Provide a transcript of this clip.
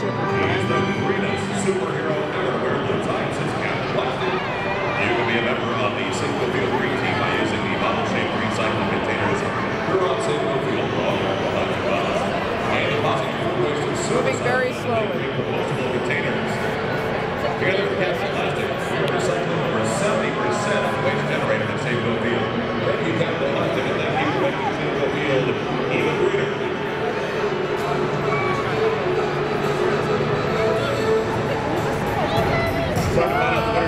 He's the greenest superhero everywhere The times his cap collected. You can be a member of the Safeco Field Green Team by using the bottle-shaped recycling containers here on Safeco Field along with bottles and the positive waste is soon Moving very slowly. Christ.